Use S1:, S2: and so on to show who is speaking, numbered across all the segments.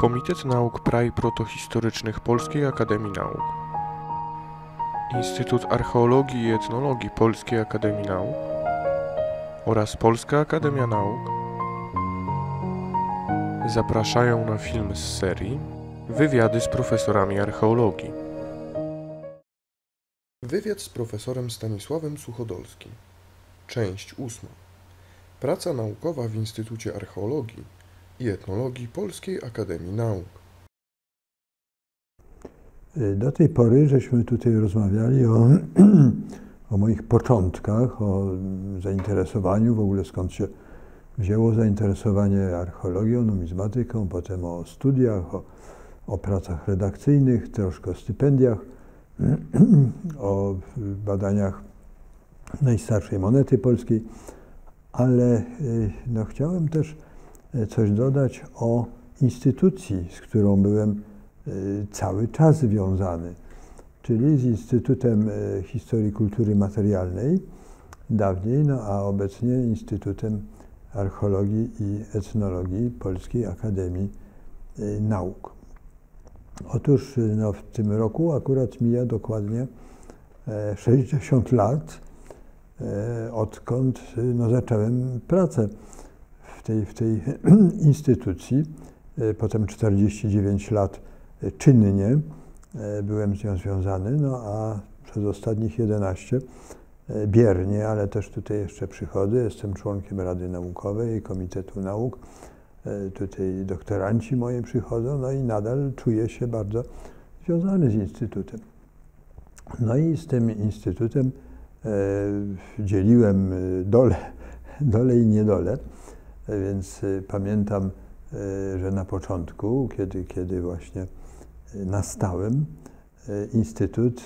S1: Komitet Nauk Praj Protohistorycznych Polskiej Akademii Nauk Instytut Archeologii i Etnologii Polskiej Akademii Nauk oraz Polska Akademia Nauk zapraszają na film z serii Wywiady z profesorami archeologii. Wywiad z profesorem Stanisławem Suchodolskim. Część ósma. Praca naukowa w Instytucie Archeologii i Etnologii Polskiej Akademii Nauk.
S2: Do tej pory żeśmy tutaj rozmawiali o, o moich początkach, o zainteresowaniu, w ogóle skąd się wzięło zainteresowanie archeologią, numizmatyką, potem o studiach, o, o pracach redakcyjnych, troszkę o stypendiach, o badaniach najstarszej monety polskiej, ale no, chciałem też coś dodać o instytucji, z którą byłem cały czas związany, czyli z Instytutem Historii Kultury Materialnej, dawniej, no a obecnie Instytutem Archeologii i Etnologii Polskiej Akademii Nauk. Otóż no, w tym roku akurat mija dokładnie 60 lat, odkąd no, zacząłem pracę tej, w tej instytucji. Potem 49 lat czynnie byłem z nią związany, no a przez ostatnich 11 biernie, ale też tutaj jeszcze przychodzę. Jestem członkiem Rady Naukowej, Komitetu Nauk. Tutaj doktoranci moi przychodzą, no i nadal czuję się bardzo związany z Instytutem. No i z tym Instytutem dzieliłem dole, dole i niedole, więc pamiętam, że na początku, kiedy, kiedy właśnie nastałem, Instytut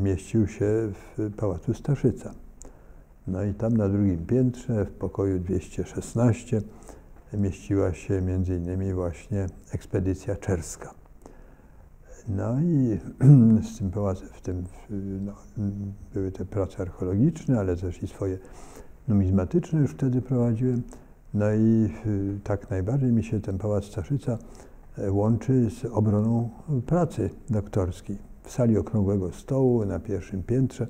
S2: mieścił się w Pałacu Staszyca. No i tam na drugim piętrze, w pokoju 216, mieściła się między innymi właśnie ekspedycja czerska. No i z tym pałacem, w tym no, były te prace archeologiczne, ale też i swoje numizmatyczne już wtedy prowadziłem. No i tak najbardziej mi się ten Pałac Staszyca łączy z obroną pracy doktorskiej. W sali okrągłego stołu na pierwszym piętrze,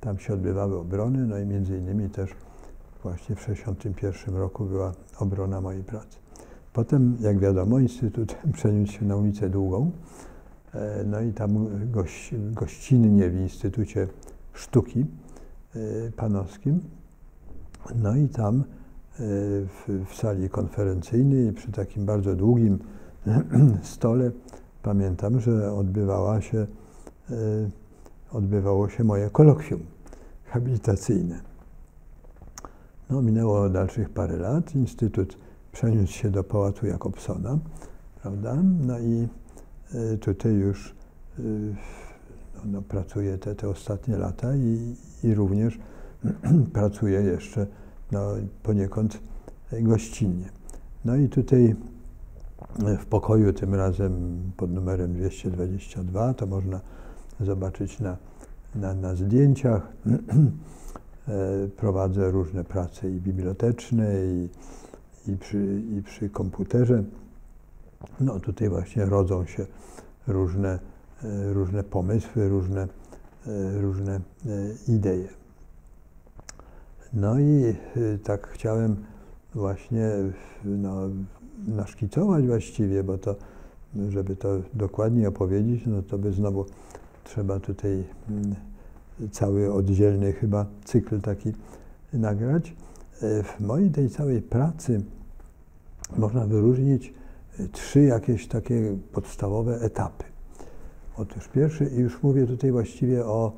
S2: tam się odbywały obrony, no i między innymi też właśnie w 1961 roku była obrona mojej pracy. Potem, jak wiadomo, Instytut przeniósł się na ulicę Długą, no i tam goś, gościnnie w Instytucie Sztuki Panowskim, no i tam w, w sali konferencyjnej przy takim bardzo długim stole pamiętam, że odbywała się, odbywało się moje kolokwium habilitacyjne. No, minęło dalszych parę lat. Instytut przeniósł się do Pałacu Jakobsona, prawda? No i tutaj już no, no, pracuję te, te ostatnie lata i, i również pracuję jeszcze no, poniekąd gościnnie. No i tutaj w pokoju tym razem pod numerem 222, to można zobaczyć na, na, na zdjęciach. Prowadzę różne prace i biblioteczne, i, i, przy, i przy komputerze. No tutaj właśnie rodzą się różne, różne pomysły, różne, różne idee. No i tak chciałem właśnie no, naszkicować właściwie, bo to, żeby to dokładnie opowiedzieć, no to by znowu trzeba tutaj cały oddzielny chyba cykl taki nagrać. W mojej tej całej pracy można wyróżnić trzy jakieś takie podstawowe etapy. Otóż pierwszy, i już mówię tutaj właściwie o,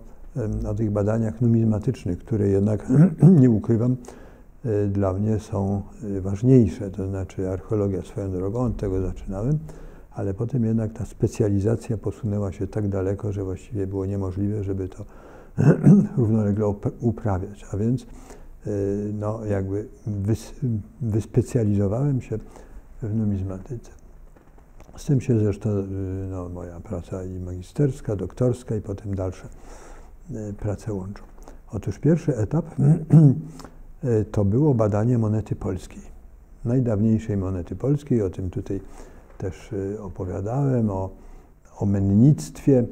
S2: o tych badaniach numizmatycznych, które jednak, nie ukrywam, dla mnie są ważniejsze, to znaczy archeologia swoją drogą, od tego zaczynałem, ale potem jednak ta specjalizacja posunęła się tak daleko, że właściwie było niemożliwe, żeby to równolegle uprawiać. A więc no, jakby wys, wyspecjalizowałem się w numizmatyce. Z tym się zresztą no, moja praca i magisterska, doktorska i potem dalsze prace łączą. Otóż pierwszy etap to było badanie monety polskiej, najdawniejszej monety polskiej, o tym tutaj też y, opowiadałem o, o mennictwie.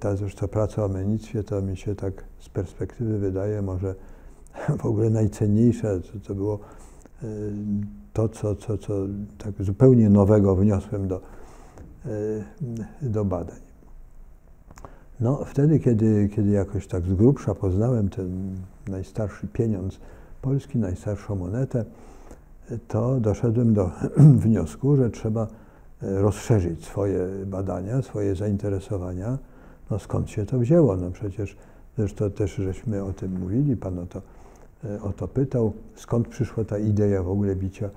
S2: Ta zresztą praca o mennictwie to mi się tak z perspektywy wydaje może w ogóle najcenniejsze, co, co było to, co, co, co tak zupełnie nowego wniosłem do, do badań. No, wtedy, kiedy, kiedy jakoś tak z grubsza poznałem ten najstarszy pieniądz polski, najstarszą monetę, to doszedłem do wniosku, że trzeba e, rozszerzyć swoje badania, swoje zainteresowania. No skąd się to wzięło? No przecież zresztą też żeśmy o tym mówili, pan o to, e, o to pytał, skąd przyszła ta idea w ogóle bicia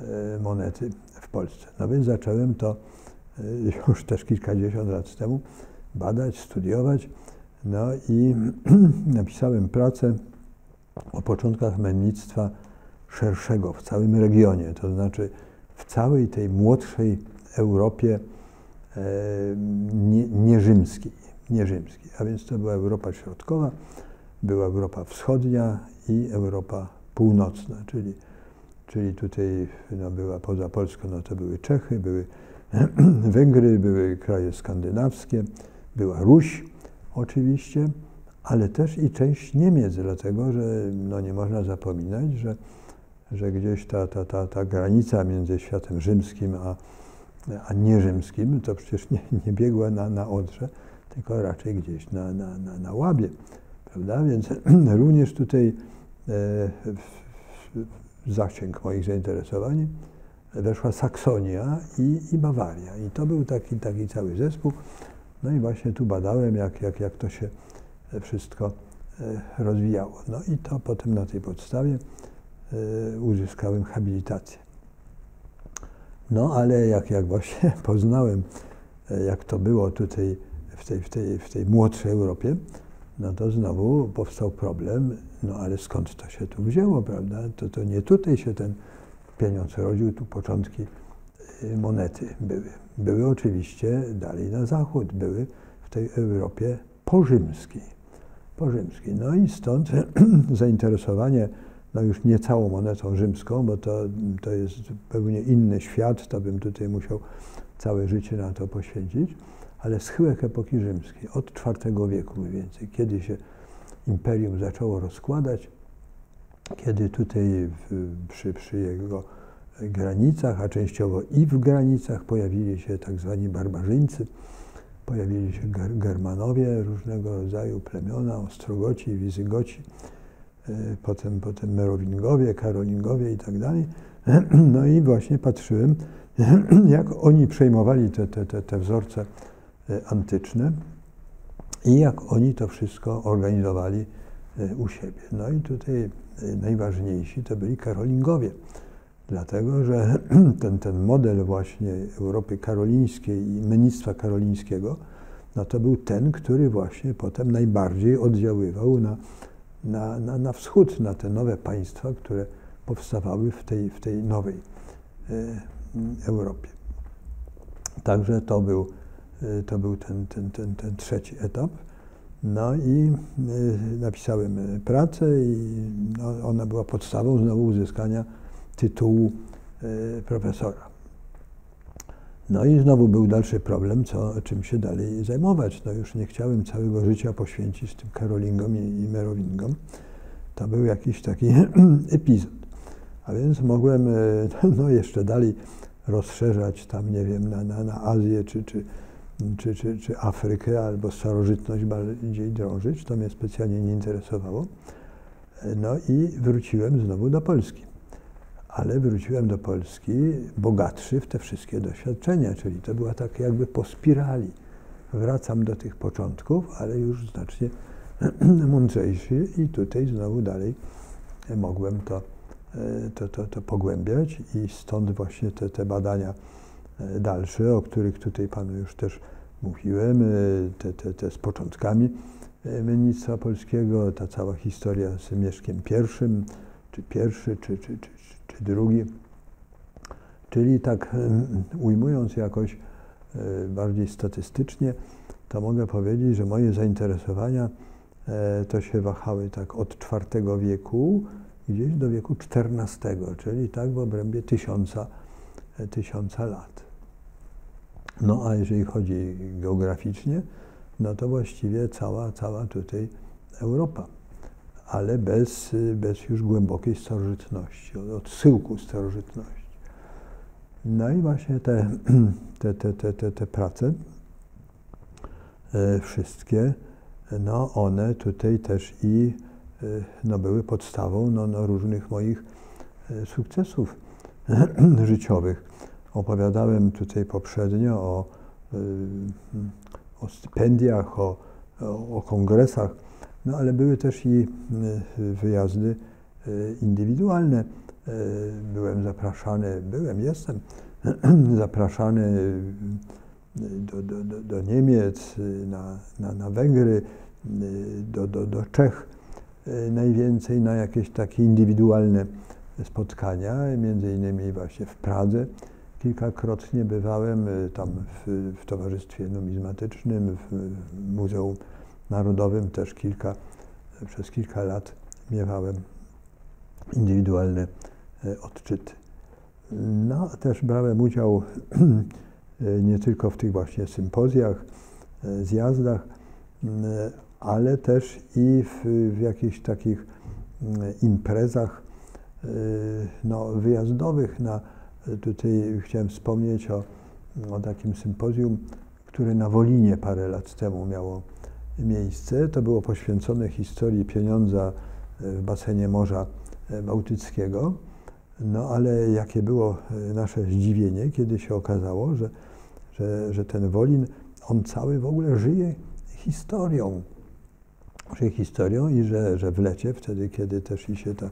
S2: e, monety w Polsce. No więc zacząłem to już też kilkadziesiąt lat temu badać, studiować. No i napisałem pracę o początkach mennictwa szerszego w całym regionie, to znaczy w całej tej młodszej Europie e, nie, nierzymskiej. A więc to była Europa Środkowa, była Europa Wschodnia i Europa Północna, czyli, czyli tutaj no, była poza Polską, no to były Czechy, były Węgry, były kraje skandynawskie, była Ruś oczywiście, ale też i część Niemiec, dlatego że no, nie można zapominać, że że gdzieś ta, ta, ta, ta granica między światem rzymskim a, a nierzymskim to przecież nie, nie biegła na, na Odrze, tylko raczej gdzieś na, na, na, na Łabie. Prawda? Więc również tutaj e, zasięg moich zainteresowań weszła Saksonia i, i Bawaria. I to był taki, taki cały zespół. No i właśnie tu badałem, jak, jak, jak to się wszystko e, rozwijało. No i to potem na tej podstawie E, uzyskałem habilitację. No ale jak, jak właśnie poznałem, e, jak to było tutaj w tej, w, tej, w tej młodszej Europie, no to znowu powstał problem, no ale skąd to się tu wzięło, prawda? To, to nie tutaj się ten pieniądz rodził, tu początki e, monety były. Były oczywiście dalej na zachód, były w tej Europie porzymskiej. porzymskiej. No i stąd zainteresowanie no już nie całą monetą rzymską, bo to, to jest zupełnie inny świat, to bym tutaj musiał całe życie na to poświęcić, ale schyłek epoki rzymskiej, od IV wieku mniej więcej, kiedy się imperium zaczęło rozkładać, kiedy tutaj w, przy, przy jego granicach, a częściowo i w granicach pojawili się tak zwani barbarzyńcy, pojawili się Germanowie, różnego rodzaju plemiona, Ostrogoci, Wizygoci, E, potem, potem Merowingowie, Karolingowie i tak dalej. No i właśnie patrzyłem, jak oni przejmowali te, te, te, te wzorce e, antyczne i jak oni to wszystko organizowali e, u siebie. No i tutaj najważniejsi to byli Karolingowie, dlatego że ten, ten model właśnie Europy karolińskiej i mennictwa karolińskiego, no to był ten, który właśnie potem najbardziej oddziaływał na na, na, na wschód, na te nowe państwa, które powstawały w tej, w tej nowej e, Europie. Także to był, e, to był ten, ten, ten, ten trzeci etap. No i e, napisałem pracę i no, ona była podstawą znowu uzyskania tytułu profesora. No i znowu był dalszy problem, co, czym się dalej zajmować. No już nie chciałem całego życia poświęcić tym Karolingom i, i Merowingom. To był jakiś taki epizod. A więc mogłem e, no, jeszcze dalej rozszerzać tam, nie wiem, na, na, na Azję czy, czy, czy, czy, czy Afrykę, albo starożytność bardziej drążyć. To mnie specjalnie nie interesowało. E, no i wróciłem znowu do Polski ale wróciłem do Polski bogatszy w te wszystkie doświadczenia, czyli to była tak jakby po spirali. Wracam do tych początków, ale już znacznie mądrzejszy i tutaj znowu dalej mogłem to, e, to, to, to pogłębiać i stąd właśnie te, te badania e, dalsze, o których tutaj Panu już też mówiłem, e, te, te, te z początkami mennictwa polskiego, ta cała historia z Mieszkiem I, czy pierwszy, czy, czy, czy, drugi. Czyli tak ujmując jakoś e, bardziej statystycznie, to mogę powiedzieć, że moje zainteresowania e, to się wahały tak od IV wieku gdzieś do wieku XIV, czyli tak w obrębie tysiąca, e, tysiąca lat. No a jeżeli chodzi geograficznie, no to właściwie cała, cała tutaj Europa, ale bez, bez już głębokiej starożytności, od schyłku starożytności. No i właśnie te, te, te, te, te, te prace e, wszystkie, no one tutaj też i e, no, były podstawą no, no, różnych moich e, sukcesów życiowych. Opowiadałem tutaj poprzednio o, o stypendiach, o, o kongresach, no ale były też i wyjazdy indywidualne. Byłem zapraszany, byłem, jestem zapraszany do, do, do, do Niemiec, na, na, na Węgry, do, do, do Czech najwięcej na jakieś takie indywidualne spotkania, między innymi właśnie w Pradze. Kilkakrotnie bywałem tam w, w Towarzystwie Numizmatycznym, w Muzeum Narodowym też kilka, przez kilka lat miewałem indywidualne odczyty. No, też brałem udział nie tylko w tych właśnie sympozjach, zjazdach, ale też i w, w jakichś takich imprezach no, wyjazdowych. Na, tutaj chciałem wspomnieć o, o takim sympozjum, które na Wolinie parę lat temu miało miejsce. To było poświęcone historii pieniądza w basenie Morza Bałtyckiego. No ale jakie było e, nasze zdziwienie, kiedy się okazało, że, że, że ten Wolin, on cały w ogóle żyje historią. Żyje historią i że, że w lecie, wtedy kiedy też i się ta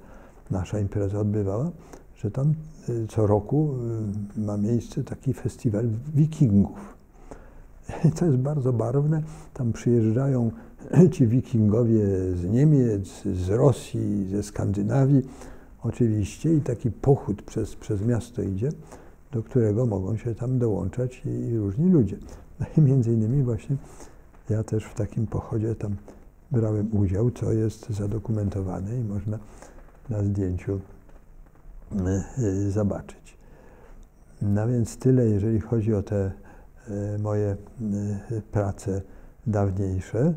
S2: nasza impreza odbywała, że tam e, co roku e, ma miejsce taki festiwal wikingów. To jest bardzo barwne. Tam przyjeżdżają ci wikingowie z Niemiec, z Rosji, ze Skandynawii oczywiście i taki pochód przez, przez miasto idzie, do którego mogą się tam dołączać i, i różni ludzie. No i między innymi właśnie ja też w takim pochodzie tam brałem udział, co jest zadokumentowane i można na zdjęciu e, e, zobaczyć. No więc tyle, jeżeli chodzi o te moje prace dawniejsze.